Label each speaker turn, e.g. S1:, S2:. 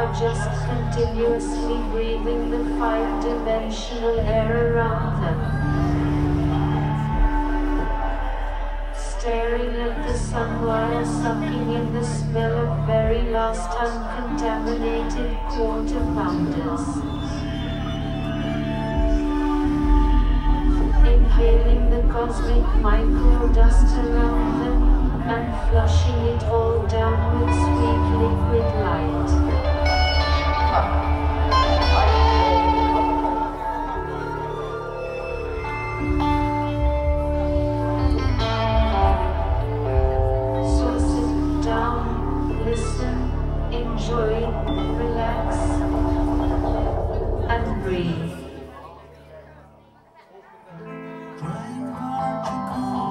S1: are just continuously breathing the five-dimensional air around them. Staring at the sun while sucking in the smell of very last uncontaminated quarter pounders. Inhaling the cosmic microdust around them and flushing it all down with sweet liquid light. Trying hard to go.